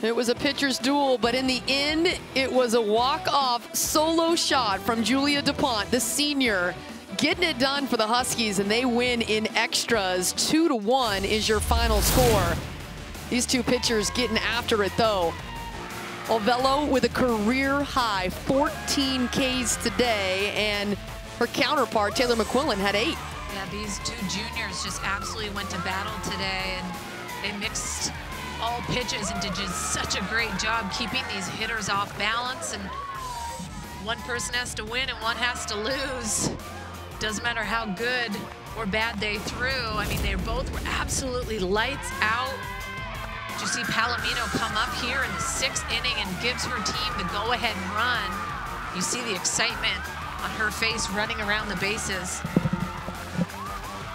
It was a pitcher's duel, but in the end, it was a walk-off solo shot from Julia DePonte, the senior, getting it done for the Huskies, and they win in extras. Two to one is your final score. These two pitchers getting after it, though. Alvelo with a career high 14 Ks today, and her counterpart, Taylor McQuillan, had eight. Yeah, these two juniors just absolutely went to battle today, and all pitches and did just such a great job keeping these hitters off balance. And one person has to win and one has to lose. Doesn't matter how good or bad they threw. I mean, they both were absolutely lights out. Did you see Palomino come up here in the sixth inning and gives her team the go-ahead run? You see the excitement on her face running around the bases,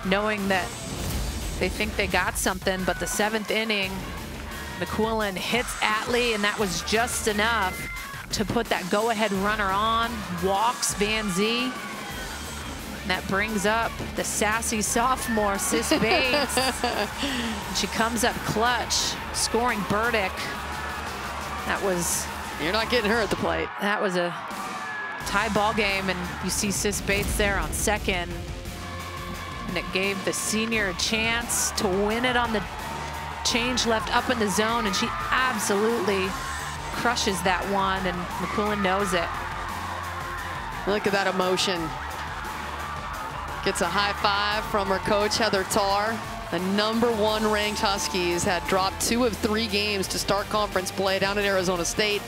knowing that they think they got something, but the seventh inning, McQuillan hits Atley, and that was just enough to put that go-ahead runner on, walks Van Zee. And that brings up the sassy sophomore, Sis Bates. she comes up clutch, scoring Burdick. That was... You're not getting her at the plate. That was a tie ball game, and you see Sis Bates there on second. And it gave the senior a chance to win it on the change left up in the zone, and she absolutely crushes that one, and McQuillan knows it. Look at that emotion. Gets a high five from her coach, Heather Tarr. The number one ranked Huskies had dropped two of three games to start conference play down at Arizona State.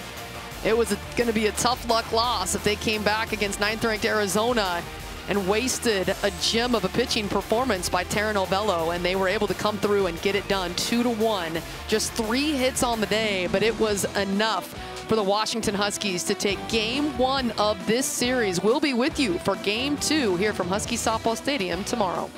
It was going to be a tough luck loss if they came back against ninth ranked Arizona and wasted a gem of a pitching performance by Taran Alvelo, and they were able to come through and get it done two to one. Just three hits on the day, but it was enough for the Washington Huskies to take game one of this series. We'll be with you for game two here from Husky Softball Stadium tomorrow.